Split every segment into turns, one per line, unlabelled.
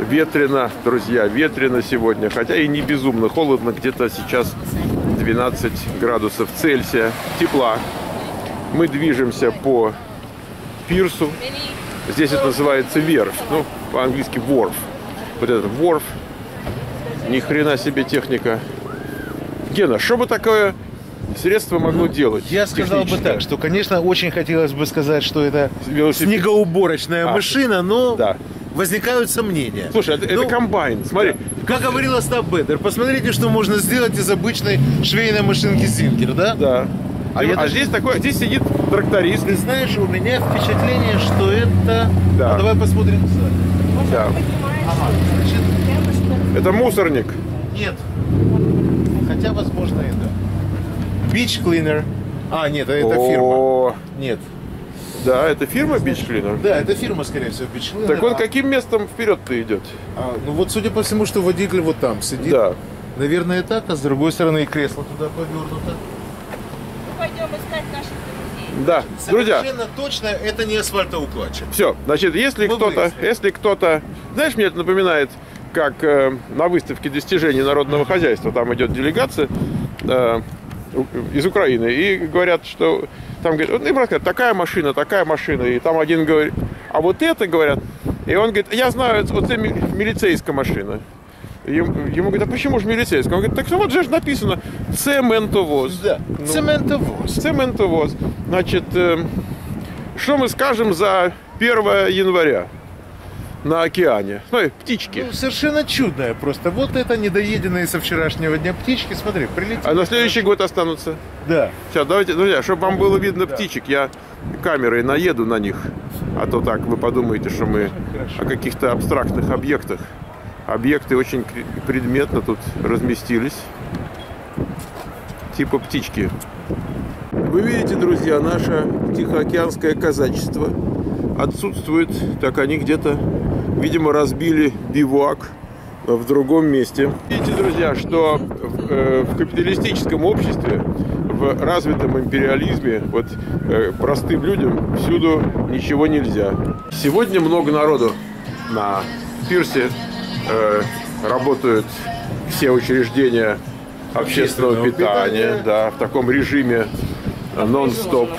Ветрено, друзья, ветрено сегодня, хотя и не безумно холодно, где-то сейчас 12 градусов Цельсия, тепла. Мы движемся по пирсу. Здесь это называется верфь, ну, по-английски ворф. Вот этот ворф. Ни хрена себе техника. Гена, что бы такое средство могло делать?
Я сказал бы так, что, конечно, очень хотелось бы сказать, что это
Велосипед.
снегоуборочная
А,
машина, но
Да.
возникают сомнения.
Слушай, это, это
Ну,
комбайн. Смотри,
Как говорил Остап Бендер, посмотрите, что можно сделать из обычной швейной машинки Зингер, да?
да. А,
я
а
даже-
здесь такой, здесь сидит тракторист.
Ты знаешь, у меня впечатление, что это...
Да.
А давай посмотрим сзади.
Да.
Ага, значит,
Это мусорник.
нет. Хотя, возможно, это. Beach Cleaner. А, нет, это фирма.
О,
Нет.
Да, это фирма Beach Cleaner.
Да, это фирма, скорее всего, Beach Cleaner.
Так он
А-
каким местом вперед-то идет?
а, ну вот, судя по всему, что водитель вот там сидит.
Да.
Наверное, так, а с другой стороны и кресло туда повернуто.
Пойдем искать наших друзей.
Да. Друзья,
Совершенно точно это не асфальтоукладчик.
все. Значит, если
Мы
кто-то, если кто-то, знаешь, мне это напоминает, как э, на выставке достижений народного хозяйства, там идет делегация э, из Украины, и говорят, что там говорят, им рассказывают, такая машина, такая машина, и там один говорит, а вот это, говорят, и он говорит, я знаю, вот это ми- милицейская машина. Ему, ему говорят, а почему же милицейская? Он говорит, так вот же написано цементовоз.
Да,
Ну,
цементовоз.
Цементовоз. Значит, э, что мы скажем за 1 января на океане? Смотри, птички.
Ну, совершенно чудное просто. Вот это недоеденные со вчерашнего дня птички. Смотри, прилетели.
А на следующий год останутся.
Да.
Сейчас, давайте, друзья, чтобы вам было видно птичек, я камерой наеду на них. А то так вы подумаете, что мы о каких-то абстрактных объектах. Объекты очень предметно тут разместились. Типа птички. Вы видите, друзья, наше тихоокеанское казачество отсутствует. Так они где-то, видимо, разбили бивуак в другом месте. Видите, друзья, что в, э, в капиталистическом обществе, в развитом империализме, вот э, простым людям всюду ничего нельзя. Сегодня много народу на пирсе. Э, работают все учреждения общественного,
Общественного
питания,
питания.
да, в таком режиме нон-стоп.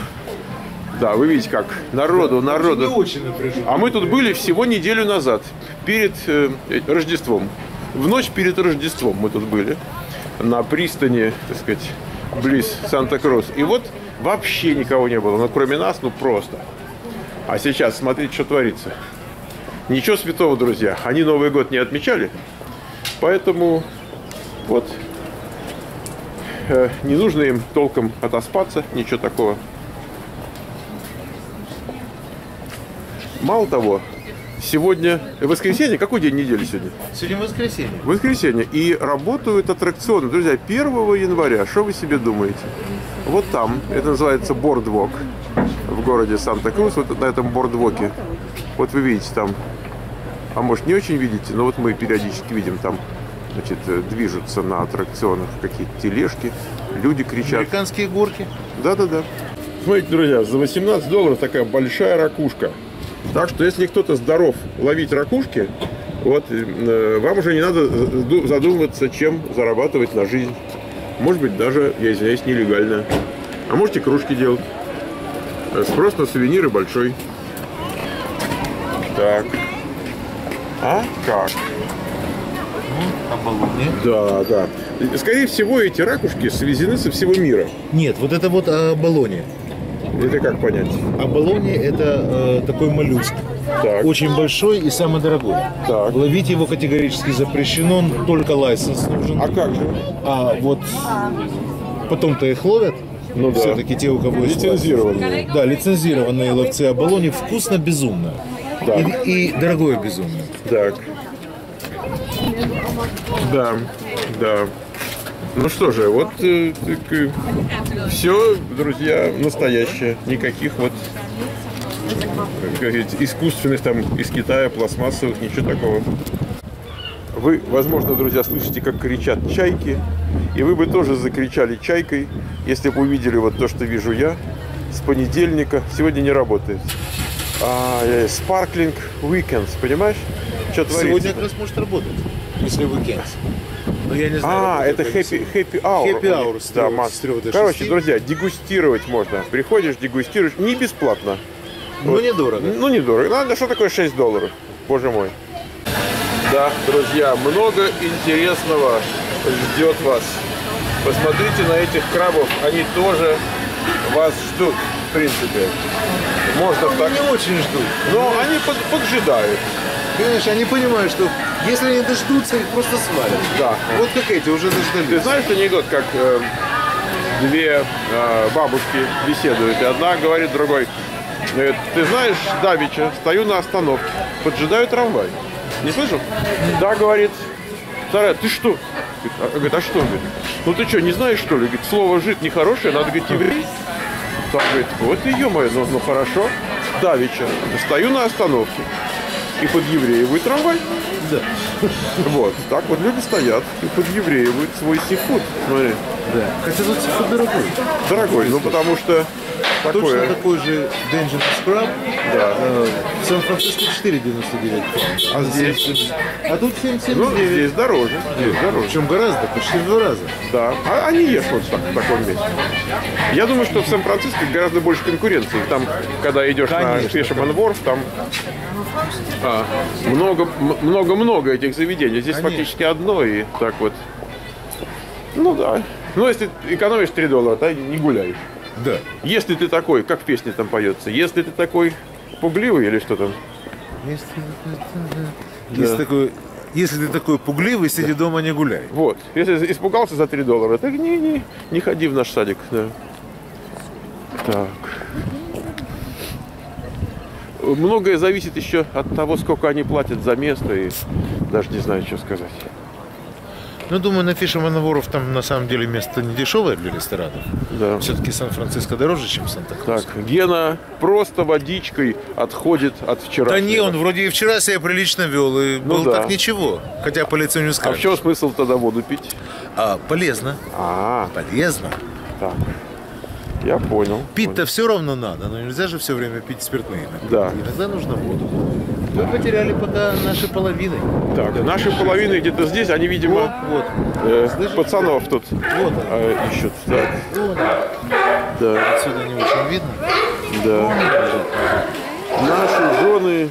Да, вы видите, как народу, народу.
Не очень напряженно.
А мы тут были всего неделю назад, перед э, Рождеством. В ночь перед Рождеством мы тут были. На пристани, так сказать, близ Санта-Крус. И вот вообще никого не было. Ну, кроме нас, ну просто. А сейчас смотрите, что творится. Ничего святого, друзья. Они Новый год не отмечали. Поэтому вот э, не нужно им толком отоспаться, ничего такого. Мало того, сегодня воскресенье, какой день недели сегодня?
Сегодня воскресенье.
Воскресенье. И работают аттракционы. Друзья, 1 января, что вы себе думаете? Вот там, это называется бордвок в городе Санта-Крус, вот на этом бордвоке. Вот вы видите там, а может не очень видите, но вот мы периодически видим там, значит, движутся на аттракционах какие-то тележки, люди кричат.
Американские горки.
Да-да-да. Смотрите, друзья, за 18 долларов такая большая ракушка. Так что, если кто-то здоров ловить ракушки, вот, э, вам уже не надо заду- задумываться, чем зарабатывать на жизнь. Может быть, даже, я извиняюсь, нелегально. А можете кружки делать. Э, Спрос на сувениры большой. Так. А как?
Оболоне.
Да, да. Скорее всего, эти ракушки свезены со всего мира.
Нет, вот это вот оболоне.
Это как понять?
Оболоне это э, такой моллюск.
Так.
Очень большой и самый дорогой.
Так.
Ловить его категорически запрещено, только лайсенс нужен.
А как же?
А вот потом-то их ловят.
Ну да.
Все-таки те, у кого есть
Лицензированные.
лайсенс. Да, лицензированные ловцы оболони. Вкусно безумно.
Да.
И, и дорогое безумно.
Так. Да, да. Ну что же, вот все, друзья, настоящее. Никаких вот искусственных там из Китая, пластмассовых, ничего такого. Вы, возможно, друзья, слышите, как кричат чайки. И вы бы тоже закричали чайкой, если бы увидели вот то, что вижу я. с понедельника. Сегодня не работает. А, э, Sparkling Weekends, понимаешь? Что творится?
Сегодня как раз может работать, если уикенд. Но я не знаю.
А, это happy, happy hour.
Happy hour с
Да,
с трёх до
Короче,
шести.
друзья, дегустировать можно. Приходишь, дегустируешь. Не бесплатно.
Ну, недорого.
Ну, недорого. Надо, что такое 6 долларов? Боже мой. Да, друзья, много интересного ждет вас. Посмотрите на этих крабов. Они тоже вас ждут, в принципе. Можно так.
Не очень ждут.
Но они под- поджидают.
Понимаешь, они понимают, что если они дождутся, их просто свалят.
Да.
Вот как эти уже
Ты
дождались.
знаешь анекдот, как э, две э, бабушки беседуют, и одна говорит другой, говорит, ты знаешь, Давича, стою на остановке, поджидаю трамвай. Не слышал? Да, говорит. Вторая, ты что? Говорит, а, говорит, а что? Говорит, ну ты что, не знаешь, что ли? Говорит, слово жид нехорошее, надо говорить еврей. Там говорит, вот и ё-моё, ну, ну хорошо. Давича, стою на остановке, и под евреевый трамвай.
Да.
Вот, так вот люди стоят и подевреивают свой сифуд. Смотри,
да. Хотя тут сифуд дорогой.
дорогой, ну потому что
Точно
такое,
такой же Dangerous Crab.
да.
э, В Сан-Франциско 4,99
А здесь,
А тут
ну,
7,79.
здесь дороже, здесь дороже,
Причем гораздо, почти в два раза.
да. А они ешь вот так, в таком месте. Я думаю, что в Сан-Франциско гораздо больше конкуренции. Там, когда идешь
Конечно.
на Fisherman Wharf, там а, много, м- много-много этих заведений. Здесь
Конечно.
фактически одно и так вот. Ну да. Ну, если экономишь 3 доллара, то не гуляешь.
Да.
Если ты такой, как в песне там поется, если ты такой пугливый или что там,
Если, если, такой, если ты такой пугливый, сиди дома, не гуляй.
вот, если испугался за 3 доллара, так не, не, не ходи в наш садик, да. Так. Многое зависит еще от того, сколько они платят за место, и даже не знаю, что сказать.
Ну, думаю, на Fisherman Wharf там на самом деле место не дешевое для ресторанов.
Да.
Все-таки Сан-Франциско дороже, чем Санта-Клаус.
Так, Гена просто водичкой отходит от вчера.
Да не, он вроде и вчера себя прилично вел, и
Ну
был
да.
так ничего. Хотя по лицу не
А в
скажешь.
чем смысл тогда воду пить?
А, полезно.
А,
Полезно.
так. Я понял.
Пить-то все равно надо, но нельзя же все время пить спиртные. напитки.
Да.
Иногда нужно воду. Мы потеряли пока наши половины.
Так, наши половины где-то здесь, они, видимо,
Вот,
э, пацанов тут
вот
э, ищут. Так,
Вот
да,
Отсюда не очень видно.
да. Наши жены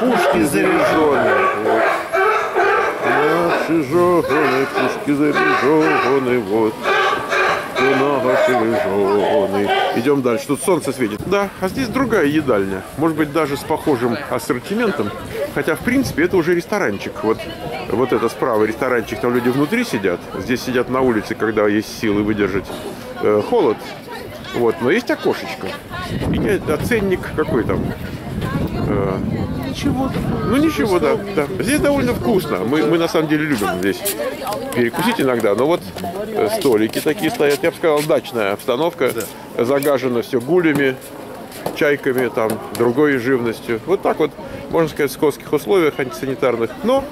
пушки заряжены. Вот. Наши жены пушки заряжены. Вот. Жены. Идем дальше. Тут солнце светит. Да, а здесь другая едальня. Может быть, даже с похожим ассортиментом. Хотя, в принципе, это уже ресторанчик. Вот, вот это справа ресторанчик, там люди внутри сидят. Здесь сидят на улице, когда есть силы выдержать э, холод. Вот, но есть окошечко. И а ценник какой там? Э,
Ничего
ну ничего, да, да. Здесь довольно вкусно. Мы, мы на самом деле любим здесь перекусить иногда. Но вот э, столики такие стоят. Я бы сказал, дачная обстановка. Загажено все гулями, чайками, там, другой живностью. Вот так вот, можно сказать, в скотских условиях антисанитарных. Но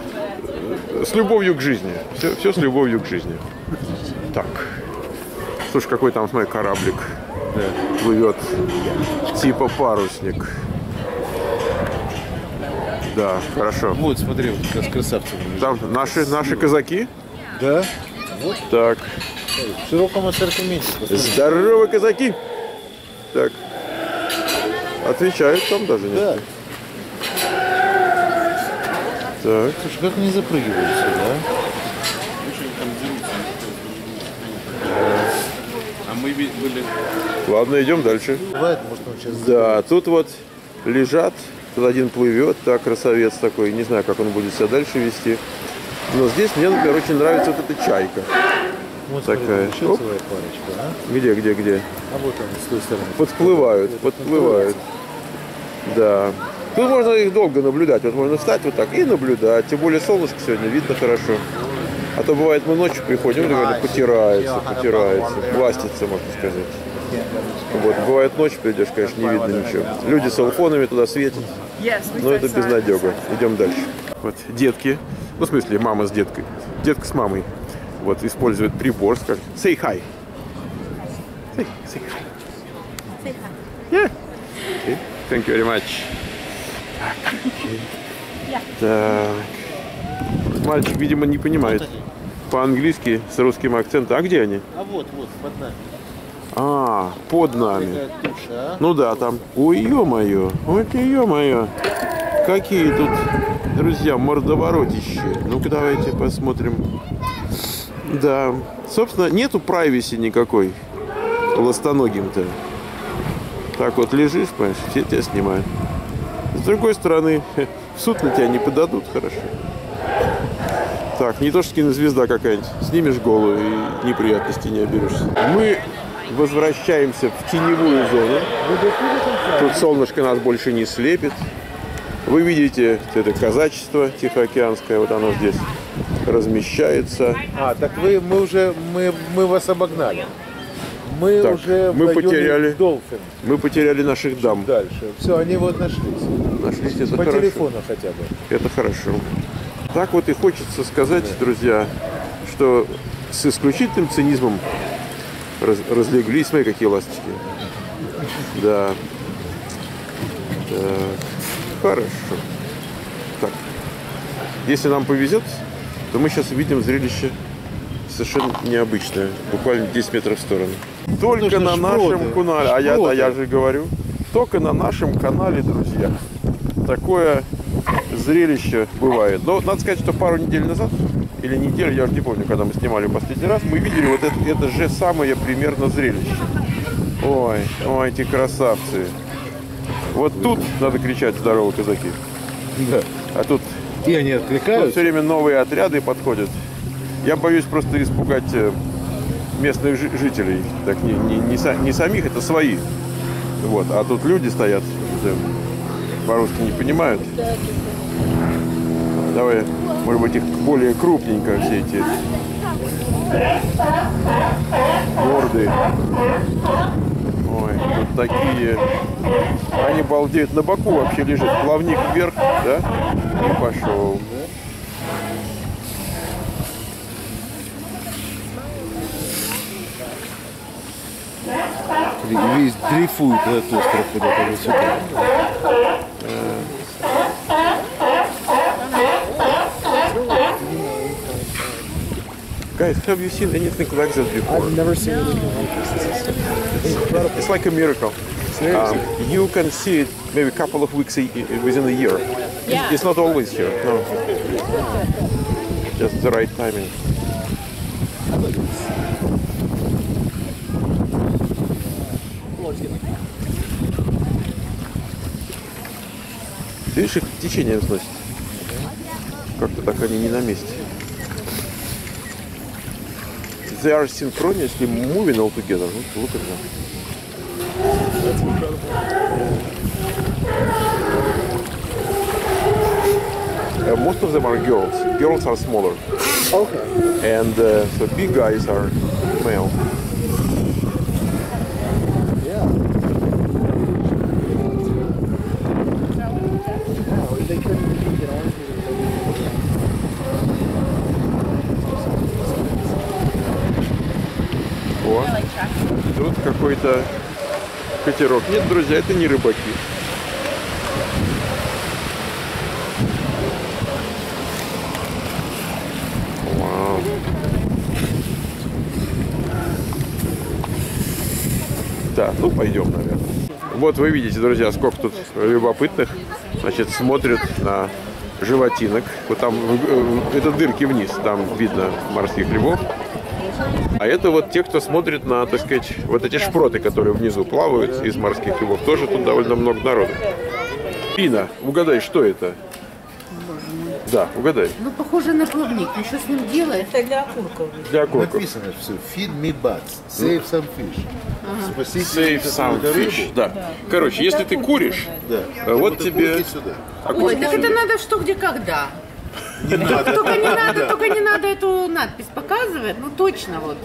э, с любовью к жизни. Все, все с любовью к жизни. Так. Слушай, какой там, смотри, кораблик плывет. Типа парусник. Да, хорошо.
Вот, смотри, вот как красавцы.
Там наши, наши казаки.
Да?
Так.
В широком ассортименте.
Здорово, казаки! Так. Отвечают там даже, нет?
Да.
Так.
Слушай, как они запрыгивают сюда,
А мы ведь были...
Ладно, идем дальше.
а? Бывает, может, он сейчас...
Да, тут вот лежат. Тут один плывет, так, красавец такой. Не знаю, как он будет себя дальше вести. Но здесь мне, например, очень нравится вот эта чайка.
Вот,
такая.
Еще
Оп.
целая парочка, а?
Где, где, где?
А вот он, с той стороны.
Подплывают, подплывают. Да. Тут можно их долго наблюдать. Вот можно встать вот так и наблюдать. Тем более солнышко сегодня видно хорошо. А то бывает мы ночью приходим, и потирается, потирается, ластится, можно сказать. Вот, бывает ночью придешь, конечно, не видно ничего. Люди с алфонами туда светят, но это безнадега. Идем дальше. Вот детки, ну в смысле мама с деткой, детка с мамой, вот используют прибор, скажем, say hi. Say, say hi. Thank you very much. Так. Так. Мальчик, видимо, не понимает по-английски с русским акцентом. А где они?
А вот, вот, под нами.
А, под нами. Ну да, там. Ой, ё-моё. Ой, ё-моё. Какие тут, друзья, мордоворотища. Ну-ка давайте посмотрим. Да. Собственно, нету прайвеси никакой. Ластоногим-то. Так вот лежишь, понимаешь, все тебя снимают. С другой стороны, в суд на тебя не подадут, хорошо. Так, не то что кинозвезда какая-нибудь. Снимешь голую и неприятностей не оберешься. Мы возвращаемся в теневую зону. Тут солнышко нас больше не слепит. Вы видите это казачество тихоокеанское, вот оно здесь размещается.
А, так вы, мы уже, мы, мы вас обогнали. Мы
Так,
уже
мы потеряли.
Долфин.
Мы потеряли наших дам.
Дальше. Все, они вот нашлись.
Нашлись это
По
хорошо.
телефону хотя бы.
Это хорошо. Так вот и хочется сказать, друзья, что с исключительным цинизмом раз- разлеглись. Смотри, какие ласточки. Да. Так. Хорошо. Так. Если нам повезет, то мы сейчас увидим зрелище совершенно необычное. Буквально 10 метров в сторону. Только
Нужно
на нашем
шпроты.
канале, а я, а я же говорю, только на нашем канале, друзья, такое зрелище бывает. Но надо сказать, что пару недель назад, или неделю, я уже не помню, когда мы снимали последний раз, мы видели вот это, это же самое примерно зрелище. Ой, ой, эти красавцы. Вот тут надо кричать «Здорово, казаки!»
Да.
А тут,
И они
тут
откликаются.
все время новые отряды подходят. Я боюсь просто испугать э, местных жи- жителей. Так не, не, не, не самих, это свои. Вот. А тут люди стоят, да, по-русски не понимают. Давай, может быть, их более крупненько все эти морды. Ой, тут такие... Они балдеют. На боку вообще лежит. Плавник вверх, да? И пошел.
Весь дрейфует этот остров куда-то вот сюда.
Guys, have you seen anything like this before?
I've never seen anything like this. This is incredible.
It's like a miracle. Um, you can see it maybe a couple of weeks a, within a year.
Yeah.
It's not always here. No. Just the right timing. Видишь, их течением сносит. Как-то так они не на месте. They are synchronously moving all together. Look, look at them. Uh, most of them are girls. Girls are smaller,
Okay.
and uh, so big guys are male. Тут какой-то катерок. Нет, друзья, это не рыбаки. Да, ну пойдем, наверное. Вот вы видите, друзья, сколько тут любопытных. Значит, смотрят на животинок. Вот там э, это дырки вниз, там видно морских львов. А это вот те, кто смотрит на, так сказать, вот эти шпроты, которые внизу плавают из морских львов. Тоже тут довольно много народу. Пина, угадай, что это? Да, угадай.
Ну, похоже на плавник. Ну, что с ним делать?
Это для окурков.
Для окурков.
Написано все. Feed me butts. Save some fish. Спасите
Save some fish. Да. Короче, если ты куришь,
Да.
Вот
Вот
тебе-
сюда.
Ой, так это надо что, где, когда.
Не надо.
Только не надо, только не надо эту надпись показывать. Ну, точно вот.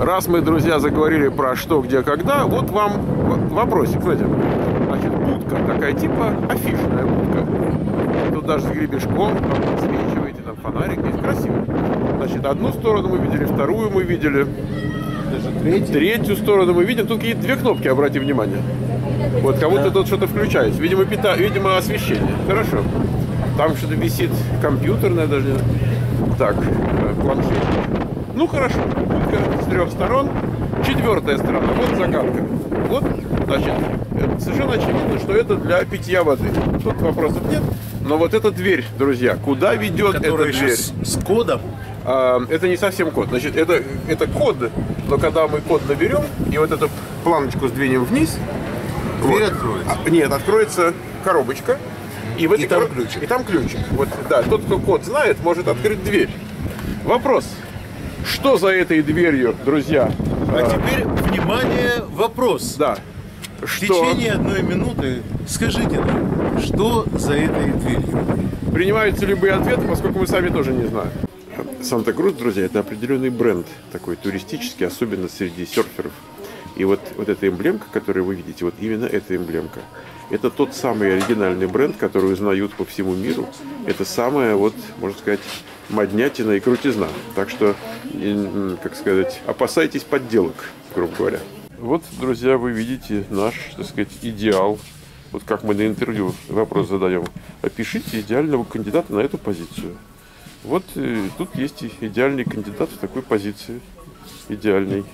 раз мы, друзья, заговорили про что, где, когда, вот вам вопросик, смотрите. Значит, будка такая типа афишная будка. Тут даже с гребешком, там подсвечиваете, там фонарик есть, красиво. Значит, одну сторону мы видели, вторую мы видели,
Даже третий.
третью сторону мы видим. Тут какие-то две кнопки, обрати внимание. Вот кому-то тут что-то включается. Видимо, пита... видимо, освещение. Хорошо. Там что-то висит компьютерное даже. Так, планшет. Ну хорошо. Будка с трех сторон. Четвертая сторона. Вот загадка. Вот, значит, совершенно очевидно, что это для питья воды. Тут вопросов нет. Но вот эта дверь, друзья, куда ведет эта дверь?
с, с кодом.
А, это не совсем код. Значит, это, это код, но когда мы код наберем и вот эту планочку сдвинем вниз,
Дверь
вот.
откроется.
А, нет, откроется коробочка. И, в этой
там
коро-
ключик.
И там ключик. Вот, да, тот, кто код знает, может открыть дверь. Вопрос. Что за этой дверью, друзья?
А теперь, внимание, вопрос.
Да.
В
Что
течение одной минуты скажите нам, что за этой дверью?
принимаются любые ответы, поскольку мы сами тоже не знаем. Санта-Крус, друзья, это определенный бренд, такой туристический, особенно среди серферов. И вот, вот эта эмблемка, которую вы видите, вот именно эта эмблемка. Это тот самый оригинальный бренд, который узнают по всему миру. Это самая, вот, можно сказать, моднятина и крутизна. Так что, как сказать, опасайтесь подделок, грубо говоря. Вот, друзья, вы видите наш, так сказать, идеал. Вот как мы на интервью вопрос задаем. Опишите идеального кандидата на эту позицию. Вот э, тут есть идеальный кандидат в такой позиции. Идеальный.